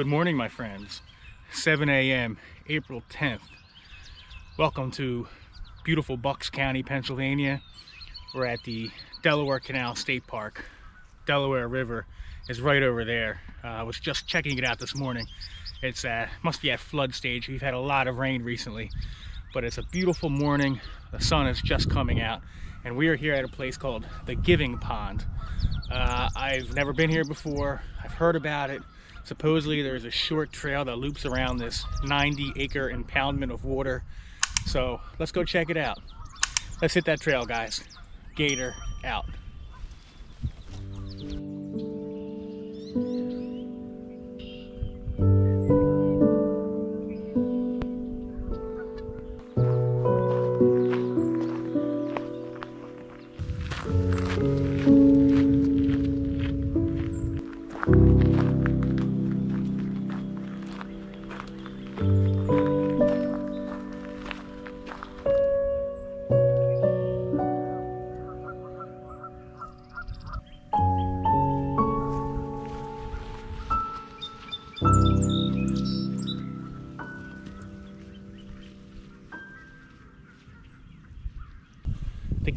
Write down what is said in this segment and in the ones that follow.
Good morning, my friends. 7 a.m., April 10th. Welcome to beautiful Bucks County, Pennsylvania. We're at the Delaware Canal State Park. Delaware River is right over there. Uh, I was just checking it out this morning. It's uh, must be at flood stage. We've had a lot of rain recently, but it's a beautiful morning. The sun is just coming out, and we are here at a place called the Giving Pond. Uh, I've never been here before. I've heard about it. Supposedly there's a short trail that loops around this 90 acre impoundment of water. So let's go check it out. Let's hit that trail, guys. Gator out.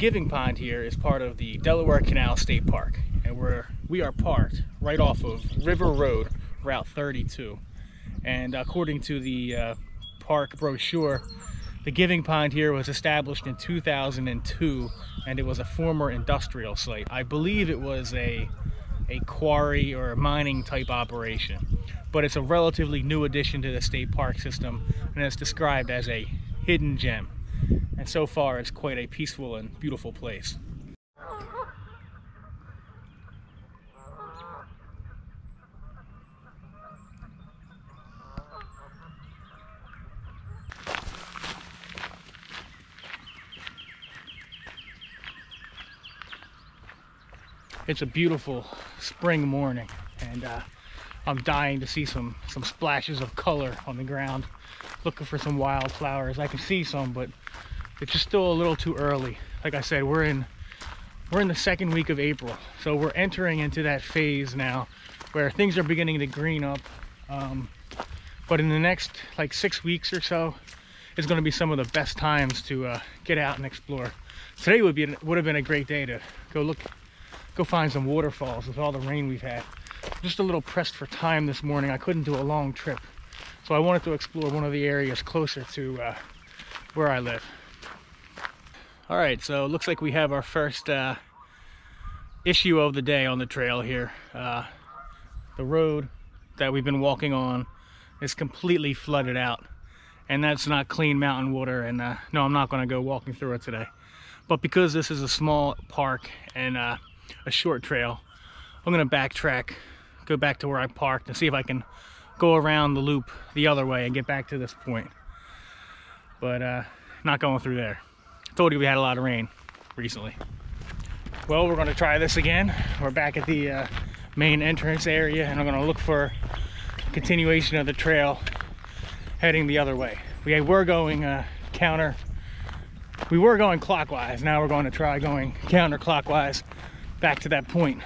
Giving Pond here is part of the Delaware Canal State Park, and we're we are parked right off of River Road, Route 32. And according to the uh, park brochure, the Giving Pond here was established in 2002, and it was a former industrial site. I believe it was a a quarry or a mining type operation, but it's a relatively new addition to the state park system, and it's described as a hidden gem and so far it's quite a peaceful and beautiful place. It's a beautiful spring morning and uh, I'm dying to see some some splashes of color on the ground looking for some wildflowers I can see some but it's just still a little too early. Like I said we're in we're in the second week of April. So we're entering into that phase now where things are beginning to green up. Um, but in the next like six weeks or so it's going to be some of the best times to uh, get out and explore. Today would be would have been a great day to go look go find some waterfalls with all the rain we've had. Just a little pressed for time this morning. I couldn't do a long trip. So I wanted to explore one of the areas closer to uh, where I live all right, so it looks like we have our first uh, issue of the day on the trail here. Uh, the road that we've been walking on is completely flooded out and that's not clean mountain water and uh, no, I'm not gonna go walking through it today. But because this is a small park and uh, a short trail, I'm gonna backtrack, go back to where I parked and see if I can go around the loop the other way and get back to this point. But uh, not going through there told you we had a lot of rain recently. Well, we're gonna try this again. We're back at the uh, main entrance area and I'm gonna look for continuation of the trail heading the other way. We were going uh, counter, we were going clockwise. Now we're going to try going counterclockwise back to that point.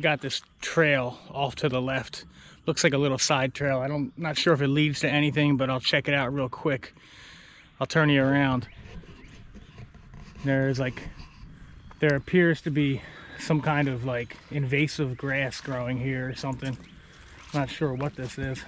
Got this trail off to the left. Looks like a little side trail. I don't, not sure if it leads to anything, but I'll check it out real quick. I'll turn you around. There's like, there appears to be some kind of like invasive grass growing here or something. Not sure what this is.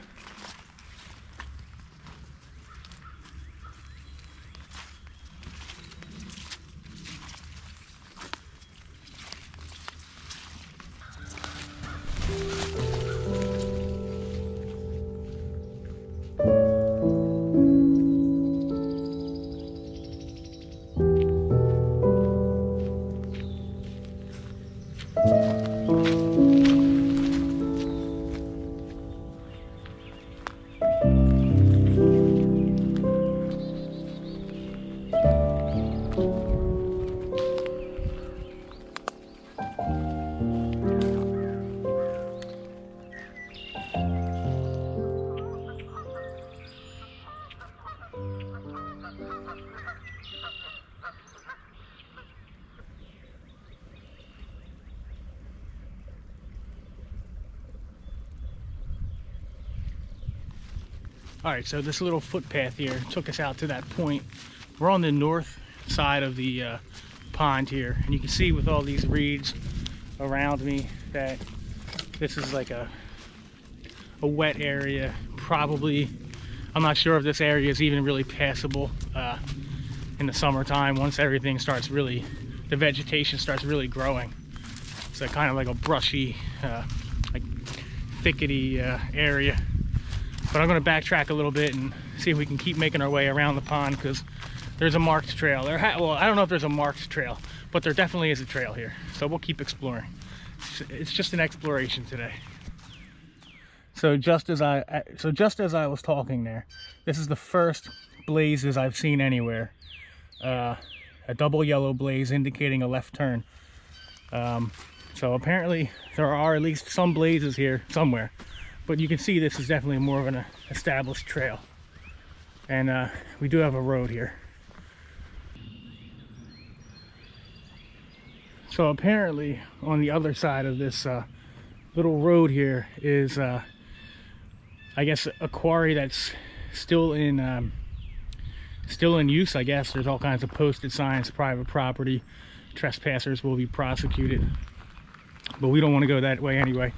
All right, so this little footpath here took us out to that point. We're on the north side of the uh, pond here, and you can see with all these reeds around me that this is like a a wet area. Probably, I'm not sure if this area is even really passable uh, in the summertime once everything starts really, the vegetation starts really growing. It's a kind of like a brushy, uh, like thickety uh, area. But I'm gonna backtrack a little bit and see if we can keep making our way around the pond because there's a marked trail. There, well, I don't know if there's a marked trail, but there definitely is a trail here. So we'll keep exploring. It's just an exploration today. So just as I, so just as I was talking there, this is the first blazes I've seen anywhere. Uh, a double yellow blaze indicating a left turn. Um, so apparently there are at least some blazes here somewhere but you can see this is definitely more of an established trail. And uh, we do have a road here. So apparently on the other side of this uh, little road here is uh, I guess a quarry that's still in um, still in use I guess. There's all kinds of posted signs private property. Trespassers will be prosecuted. But we don't want to go that way anyway.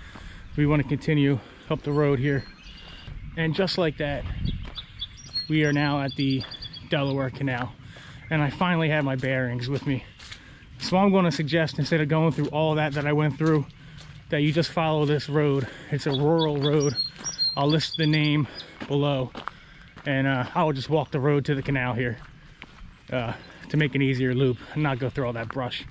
We want to continue up the road here. And just like that, we are now at the Delaware Canal. And I finally have my bearings with me. So I'm going to suggest instead of going through all that that I went through, that you just follow this road. It's a rural road. I'll list the name below. And uh, I will just walk the road to the canal here uh, to make an easier loop and not go through all that brush.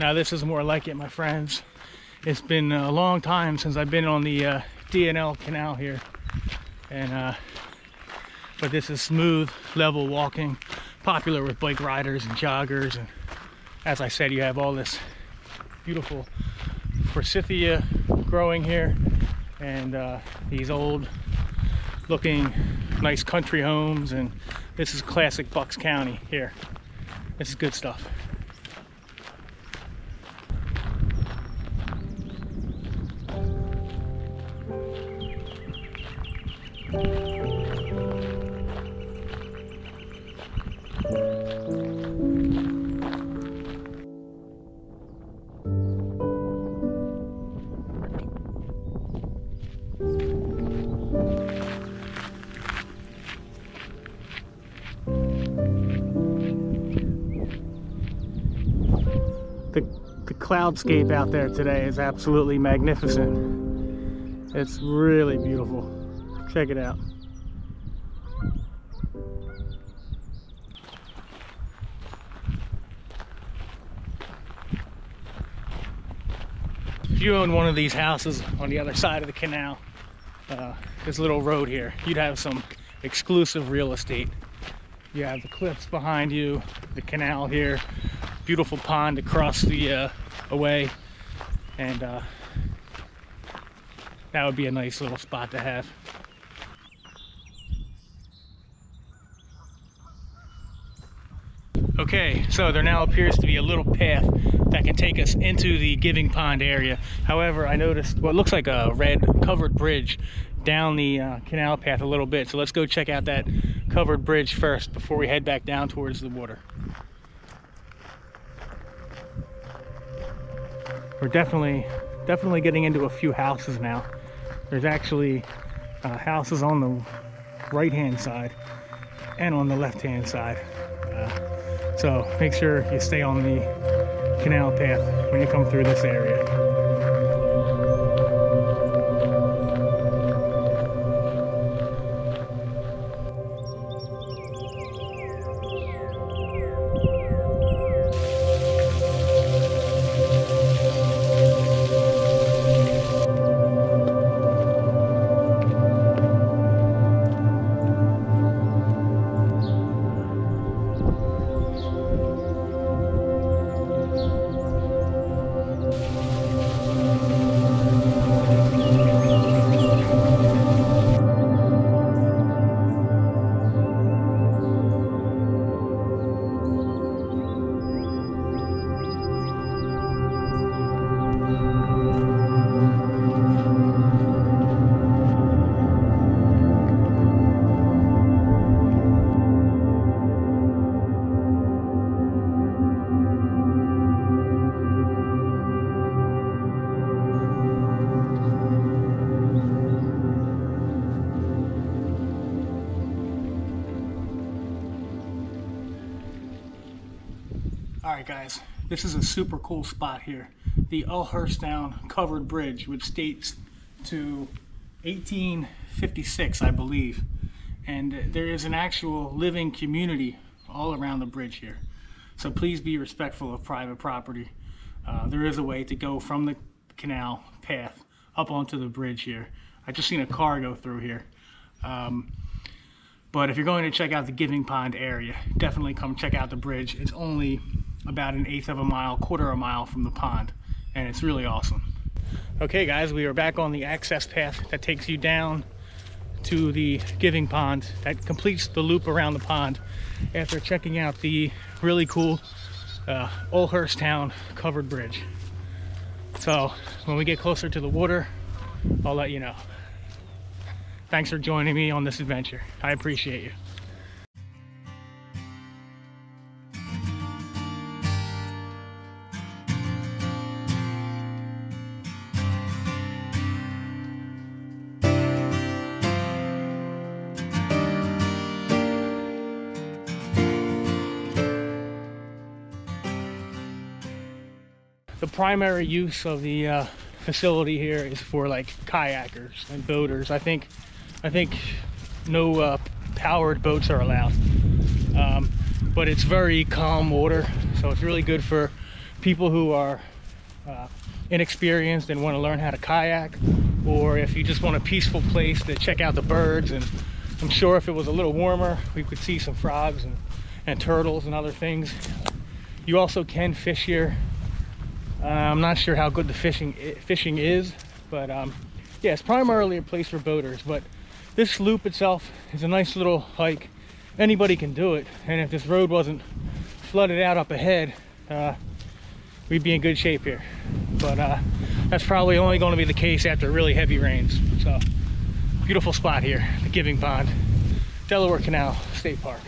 Now this is more like it, my friends. It's been a long time since I've been on the uh, D&L canal here. And, uh, but this is smooth, level walking, popular with bike riders and joggers. And as I said, you have all this beautiful forsythia growing here and uh, these old looking nice country homes and this is classic Bucks County here. This is good stuff. Cloudscape out there today is absolutely magnificent. It's really beautiful. Check it out. If you own one of these houses on the other side of the canal, uh, this little road here, you'd have some exclusive real estate. You have the cliffs behind you, the canal here, beautiful pond across the uh, away and uh, that would be a nice little spot to have. Okay, so there now appears to be a little path that can take us into the Giving Pond area. However, I noticed what looks like a red covered bridge down the uh, canal path a little bit. So let's go check out that covered bridge first before we head back down towards the water. we're definitely definitely getting into a few houses now there's actually uh, houses on the right hand side and on the left hand side uh, so make sure you stay on the canal path when you come through this area. This is a super cool spot here. The Uhlerstown Covered Bridge, which dates to 1856, I believe. And there is an actual living community all around the bridge here. So please be respectful of private property. Uh, there is a way to go from the canal path up onto the bridge here. I just seen a car go through here. Um, but if you're going to check out the Giving Pond area, definitely come check out the bridge. It's only about an eighth of a mile, quarter of a mile from the pond, and it's really awesome. Okay guys, we are back on the access path that takes you down to the Giving Pond that completes the loop around the pond after checking out the really cool uh, Uhlerstown covered bridge. So when we get closer to the water, I'll let you know. Thanks for joining me on this adventure. I appreciate you. Primary use of the uh, facility here is for like kayakers and boaters. I think, I think no uh, powered boats are allowed, um, but it's very calm water, so it's really good for people who are uh, inexperienced and want to learn how to kayak, or if you just want a peaceful place to check out the birds. And I'm sure if it was a little warmer, we could see some frogs and, and turtles and other things. You also can fish here uh, I'm not sure how good the fishing fishing is, but um, yeah, it's primarily a place for boaters. But this loop itself is a nice little hike. Anybody can do it, and if this road wasn't flooded out up ahead, uh, we'd be in good shape here. But uh, that's probably only going to be the case after really heavy rains. So, beautiful spot here, the Giving Pond, Delaware Canal State Park.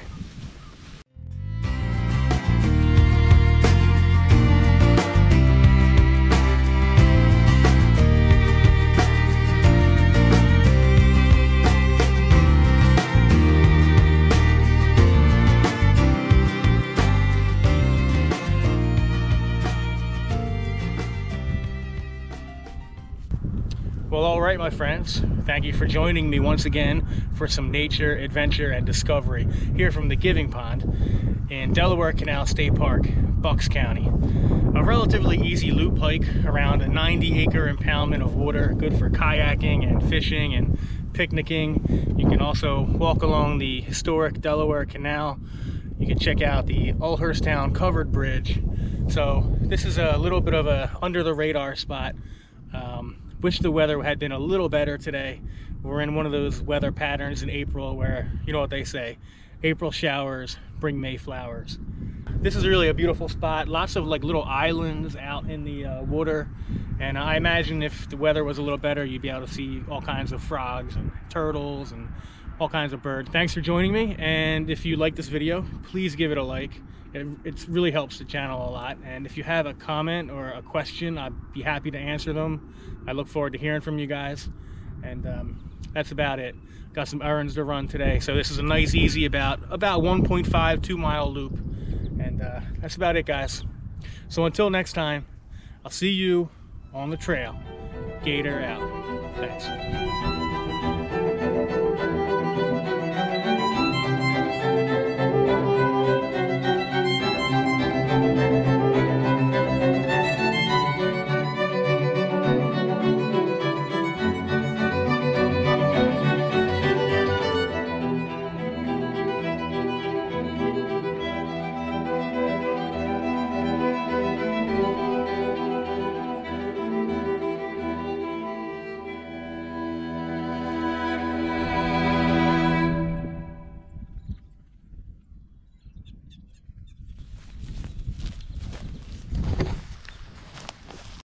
Right, my friends. Thank you for joining me once again for some nature, adventure, and discovery here from the Giving Pond in Delaware Canal State Park, Bucks County. A relatively easy loop hike around a 90 acre impoundment of water, good for kayaking and fishing and picnicking. You can also walk along the historic Delaware Canal. You can check out the Uhlerstown Covered Bridge. So this is a little bit of a under the radar spot. Um, wish the weather had been a little better today. We're in one of those weather patterns in April where, you know what they say, April showers bring May flowers. This is really a beautiful spot. Lots of like little islands out in the uh, water. And I imagine if the weather was a little better, you'd be able to see all kinds of frogs and turtles and all kinds of birds. Thanks for joining me. And if you like this video, please give it a like. It, it really helps the channel a lot. And if you have a comment or a question, I'd be happy to answer them. I look forward to hearing from you guys. And um, that's about it. Got some errands to run today. So this is a nice, easy, about, about 1.5, two mile loop. And uh, that's about it, guys. So until next time, I'll see you on the trail. Gator out. Thanks.